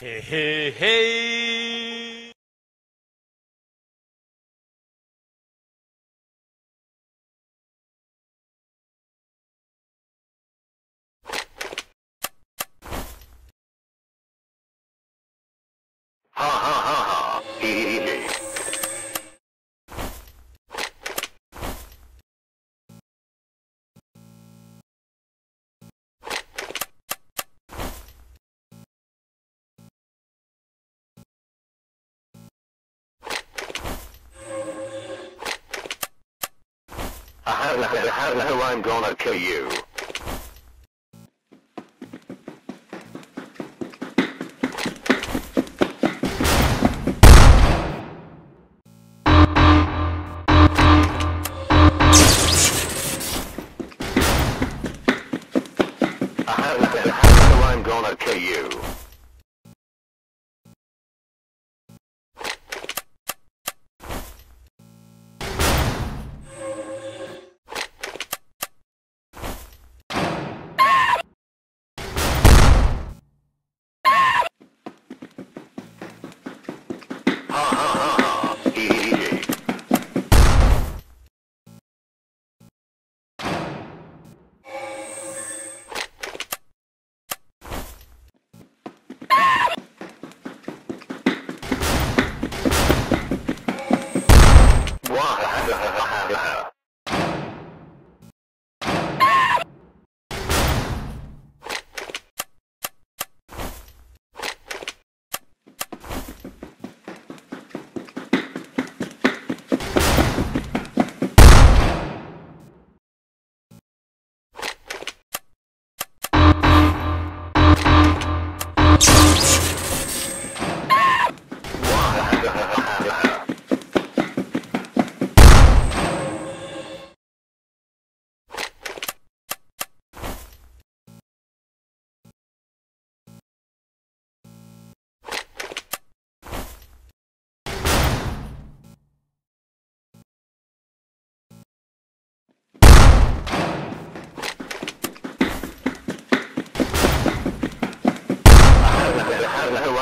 Hey, hey, hey! Ha ha ha ha. I'm gonna kill you. I'm gonna kill you.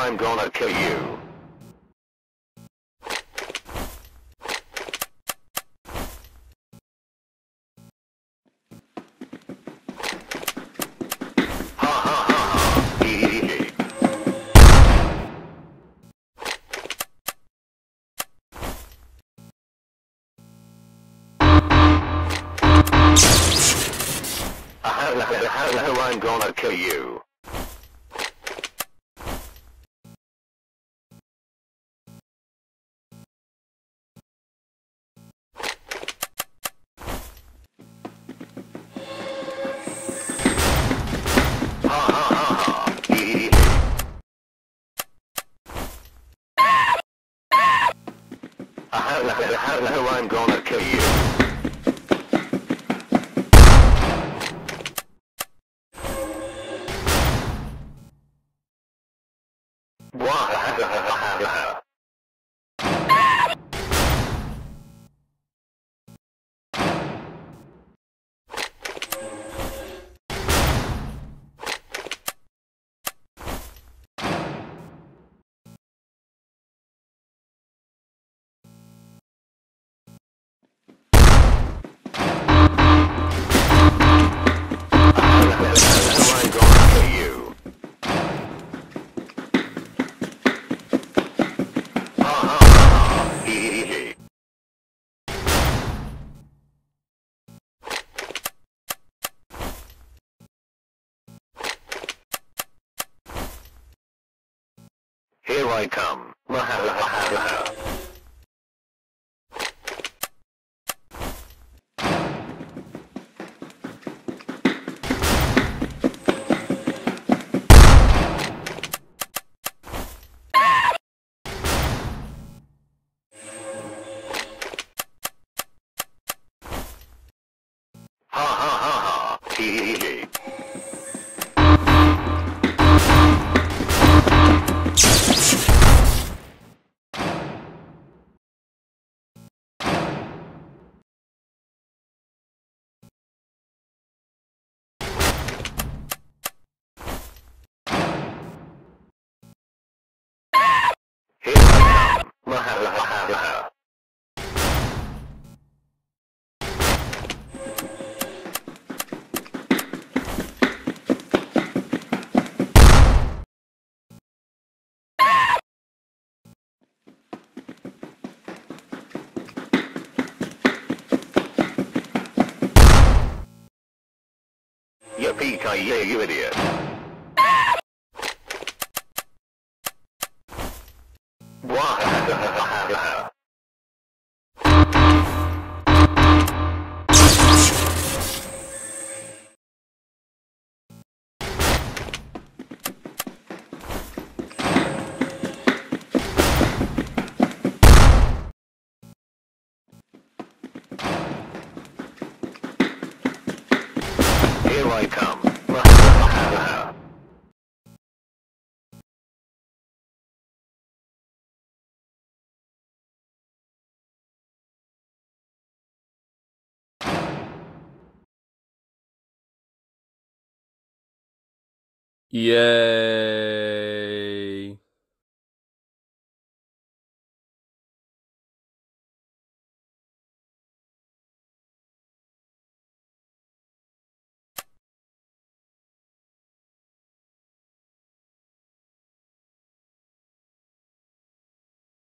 I'm gonna kill you. I'm gonna kill you. I know I'm gonna kill you. Wow. Here I come. PKE, you idiot. Wow. Yeah.